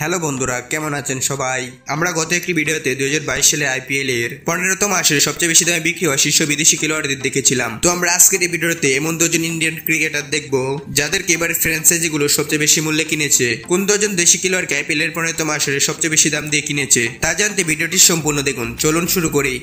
Hello বন্ধুরা, কেমন আছেন সবাই? আমরা গত একটি ভিডিওতে দুই হাজার বাইশ সালে আইপিএল এর পনেরোতম আসরে সবচেয়ে বেশি দামে বিক্রি হওয়া শীর্ষ বিদেশি খেলোয়াড়দের দেখেছিলাম। তো আমরা আজকের এই ভিডিওতে এমন দুজন ইন্ডিয়ান ক্রিকেটার দেখব, যাদেরকে এবার ফ্র্যাঞ্চাইজি গুলো সবচেয়ে বেশি মূল্যে কিনেছে। কোন দুজন দেশি খেলোয়াড়কে আইপিএল এর পনেরোতম আসরে সবচেয়ে বেশি দাম দিয়ে কিনেছে, তা জানতে ভিডিওটি সম্পূর্ণ দেখুন। চলুন শুরু করি।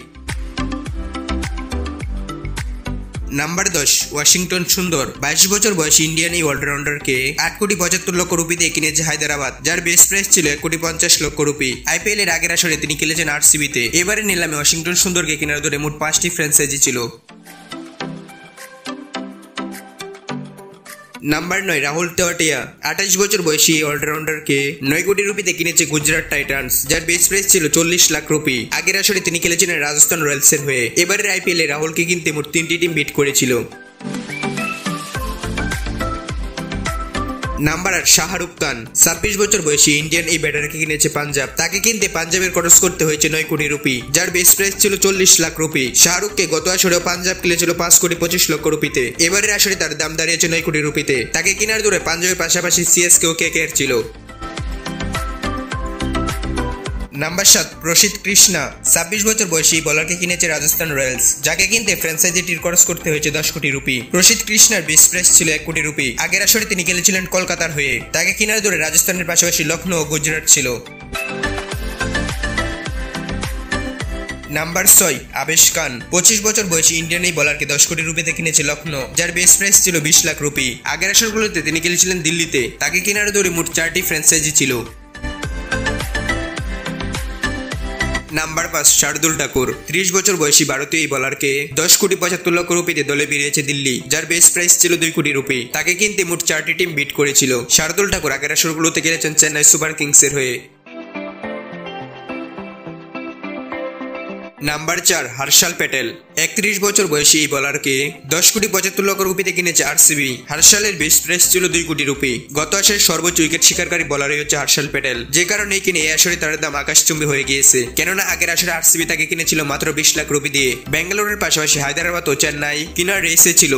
নাম্বার দশ, ওয়াশিংটন সুন্দর। বাইশ বছর বয়সী ইন্ডিয়ান এই অলরাউন্ডারকে আট কোটি পঁচাত্তর লক্ষ রুপি দিয়ে কিনেছে হায়দ্রাবাদ, যার বেস্ট প্রাইস ছিল এক কোটি পঞ্চাশ লক্ষ রুপি। আইপিএল এর আগের আসরে তিনি খেলেছেন আরসিবিতে এবারে নিলামে ওয়াশিংটন সুন্দরকে কেনার দরে মোট পাঁচটি ফ্র্যাঞ্চাইজি ছিল। নাম্বার নয় রাহুল তেওয়াটিয়া আঠাশ বছর বয়সী অলরাউন্ডার অলরাউন্ডারকে নয় কোটি রুপিতে কিনেছে গুজরাট টাইটান্স, যার বেস প্রাইস ছিল চল্লিশ লাখ রুপি। আগের আসরে তিনি খেলেছিলেন রাজস্থান রয়্যালসের হয়ে। এবারের আইপিএল রাহুলকে কিনতে মোট তিনটি টিম বিট করেছিল। নাম্বার আট, শাহরুখ খান। ছাব্বিশ বছর বয়সী ইন্ডিয়ান এই ব্যাটারকে কিনেছে পাঞ্জাব। তাকে কিনতে পাঞ্জাবের খরচ করতে হয়েছে নয় কোটি রুপি, যার বেস প্রাইস ছিল চল্লিশ লাখ রুপি। শাহরুখকে গত আসরেও পাঞ্জাব কিনেছিল পাঁচ কোটি পঁচিশ লক্ষ রুপিতে। এবারের আসরে তার দাম দাঁড়িয়েছে নয় কোটি রুপিতে। তাকে কেনার দূরে পাঞ্জাবের পাশাপাশি সিএসকেও কে কেয়ার ছিল। নাম্বার সাত প্রসিদ কৃষ্ণা, ছাব্বিশ বছর বয়সী বলারকে কিনেছে রাজস্থান রয়্যালস, যাকে কিনতে ফ্র্যাঞ্চাইজিটির খরচ করতে হয়েছে দশ কোটি রুপি। প্রসিদ কৃষ্ণার বিস প্রাইস ছিল এক কোটি রুপি। আগের আসরে তিনি খেলেছিলেন কলকাতার হয়ে। তাকে কিনার দূরে রাজস্থানের পাশাপাশি লখনৌ ও গুজরাট ছিল। নাম্বার ছয়, আবেশ খান, পঁচিশ বছর বয়সী ইন্ডিয়ান এই বলারকে দশ কোটি রুপিতে কিনেছে লখনৌ যার বেস প্রাইস ছিল বিশ লাখ রুপি। আগের আসরগুলোতে তিনি খেলেছিলেন দিল্লিতে। তাকে কেনার দৌড়ে মোট চারটি ফ্র্যাঞ্চাইজি ছিল। নাম্বার পাঁচ, শার্দুল ঠাকুর। ত্রিশ বছর বয়সী ভারতীয় এই বলারকে দশ কোটি পঁচাত্তর লক্ষ রুপিতে দলে বেরিয়েছে দিল্লি, যার বেস প্রাইস ছিল দুই কোটি রুপি। তাকে কিনতে মোট চারটি টিম বিট করেছিল। শার্দুল ঠাকুর আগের আসরগুলোতে খেলেছেন চেন্নাই সুপার কিংসের হয়ে। নাম্বার চার হর্ষাল প্যাটেল। একত্রিশ বছর বয়সী এই বলারকে দশ কোটি পঁচাত্তর লক্ষ রুপিতে কিনেছে আরসিবি হর্ষালের বেস্ট প্রাইস ছিল দুই কোটি রুপি। গত আসরের সর্বোচ্চ উইকেট শিকারকারী বলারই হচ্ছে হর্ষাল প্যাটেল। যে কারণে কিনে এই আসরে তার দাম আকাশচুম্বী হয়ে গিয়েছে। কেননা আগের আসরে আর আরসিবি তাকে কিনেছিল মাত্র বিশ লাখ রুপি দিয়ে। ব্যাঙ্গালোরের পাশাপাশি হায়দ্রাবাদ ও চেন্নাই কিনার রেসে ছিল।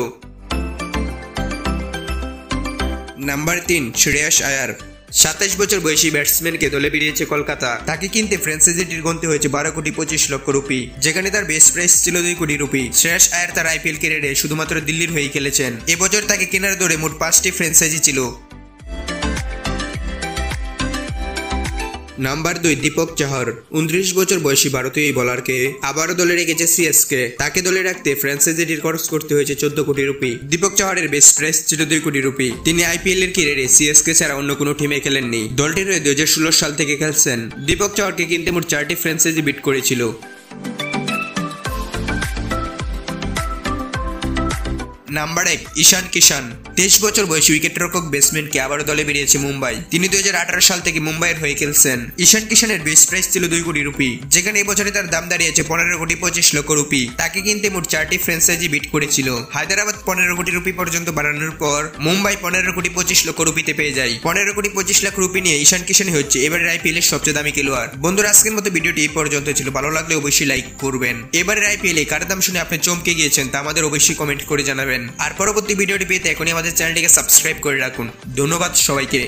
নাম্বার তিন, শ্রেয়াস আয়ার। সাতাইশ বছর বয়সী ব্যাটসম্যানকে দলে বেরিয়েছে কলকাতা। তাকে কিনতে ফ্র্যাঞ্চাইজিটির গন্তে হয়েছে বারো কোটি পঁচিশ লক্ষ রুপি। যেখানে তার বেস্ট প্রাইস ছিল দুই কোটি রুপি। শ্রেয়াস আয়ার তার আইপিএল ক্যারিয়ারে শুধুমাত্র দিল্লির হয়ে খেলেছেন। এবছর তাকে কেনার দৌড়ে মোট পাঁচটি ফ্র্যাঞ্চাইজি ছিল। নাম্বার দুই, দীপক চাহর। উনত্রিশ বছর বয়সী ভারতীয় এই বলারকে আবারও দলে রেখেছে সিএসকে তাকে দলে রাখতে ফ্র্যাঞ্চাইজিটির খরচ করতে হয়েছে চোদ্দ কোটি রুপি। দীপক চাহরের বেস্ট প্রাইস ছিল দুই কোটি রুপি। তিনি আইপিএল এর কিরিয়ারে সিএসকে ছাড়া অন্য কোনো টিমে খেলেননি। দলটির হয়ে দুই হাজার ষোলো সাল থেকে খেলছেন। দীপক চাহরকে কিনতে মোট চারটি ফ্র্যাঞ্চাইজি বিট করেছিল। নাম্বার এক, ঈশান কিষান। তেইশ বছর বয়সী উইকেট রক্ষক ব্যাটসম্যানকে আবারও দলে বেরিয়েছে মুম্বাই। তিনি দুই হাজার আঠারো সাল থেকে মুম্বাইয়ের হয়ে খেলছেন। ঈশান কিষানের বেস্ট প্রাইস ছিল দুই কোটি রুপি, যেখানে এবছরে তার দাম দাঁড়িয়েছে পনেরো কোটি পঁচিশ লক্ষ রুপি। তাকে কিনতে মোট চারটি ফ্র্যাঞ্চাইজি বিট করেছিল। হায়দ্রাবাদ পনেরো কোটি রুপি পর্যন্ত বাড়ানোর পর মুম্বাই পনেরো কোটি পঁচিশ লক্ষ রুপিতে পেয়ে যায়। পনেরো কোটি পঁচিশ লাখ রুপি নিয়ে ঈশান কিষান হচ্ছে এবারের আইপিএল এর সবচেয়ে দামি খেলোয়াড়। বন্ধুরা, আজকের মতো ভিডিওটি এই পর্যন্ত ছিল। ভালো লাগলে অবশ্যই লাইক করবেন। এবারের আইপিএল এ কার দাম শুনে আপনি চমকে গিয়েছেন তা আমাদের অবশ্যই কমেন্ট করে জানাবেন। আর পরবর্তী ভিডিওটি পেতে এখনই আমাদের চ্যানেলটিকে সাবস্ক্রাইব করে রাখুন। ধন্যবাদ সবাইকে।